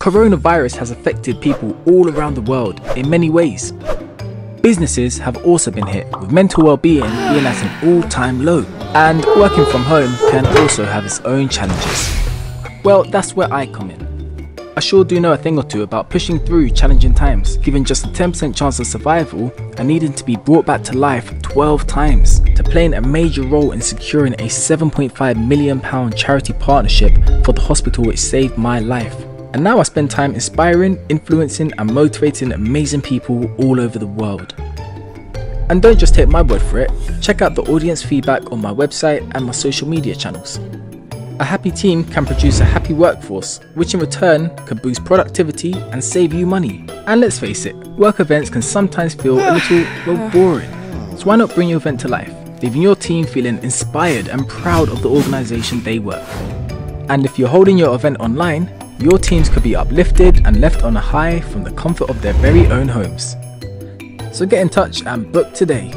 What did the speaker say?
Coronavirus has affected people all around the world in many ways. Businesses have also been hit, with mental well-being being at an all-time low, and working from home can also have its own challenges. Well, that's where I come in. I sure do know a thing or two about pushing through challenging times, given just a 10% chance of survival and needing to be brought back to life 12 times, to playing a major role in securing a £7.5 million charity partnership for the hospital which saved my life. And now I spend time inspiring, influencing, and motivating amazing people all over the world. And don't just take my word for it, check out the audience feedback on my website and my social media channels. A happy team can produce a happy workforce, which in return can boost productivity and save you money. And let's face it, work events can sometimes feel a little well, boring. So why not bring your event to life, leaving your team feeling inspired and proud of the organisation they work for? And if you're holding your event online, your teams could be uplifted and left on a high from the comfort of their very own homes. So get in touch and book today.